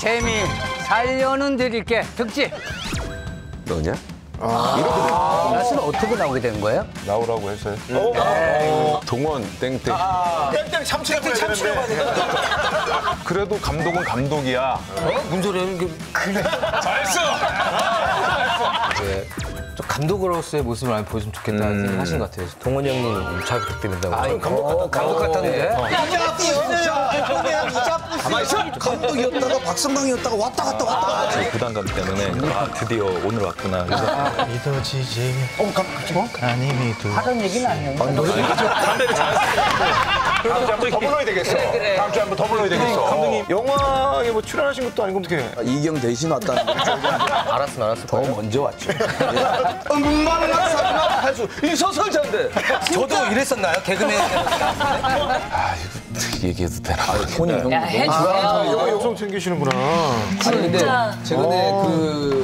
재미 살려는 드릴게 특집. 너냐? 가수는 어떻게 나오게 된 거예요? 나오라고 해서요. 동원 땡땡. 땡땡 참치라고 해야 되는데. 그래도 감독은 감독이야. 무슨 소리야? 이게 잘했어. 좀 감독으로서의 모습을 많이 보여주면 좋겠다는 생각 하신 것 같아요. 동원이 형님 잘 부탁드린다고. 감독, 감독 같았는데. 감독이었다가 박성광이었다가 왔다 갔다 왔다 갔다. 그 부담감 때문에 아 드디어 오늘 왔구나 그래서 믿어지지 아니 믿어 하던 얘기는 아니었는데. 다음 주에 한번 더 불러야 되겠어. 다음 주에 한번 더 불러야 되겠어. 감독님 영화 에 뭐 출연하신 것도 아니고 어떻게? 이경 대신 왔다는 거. 알았으면 알았을 더. 먼저 왔죠. 응만을 낙사구나 할수 이 소설자인데. 저도 이랬었나요? 개그맨. 어떻게 얘기해도 되나? 본인 야, 해주세요. 영화 영성 챙기시는구나. 아니 근데 최근에 그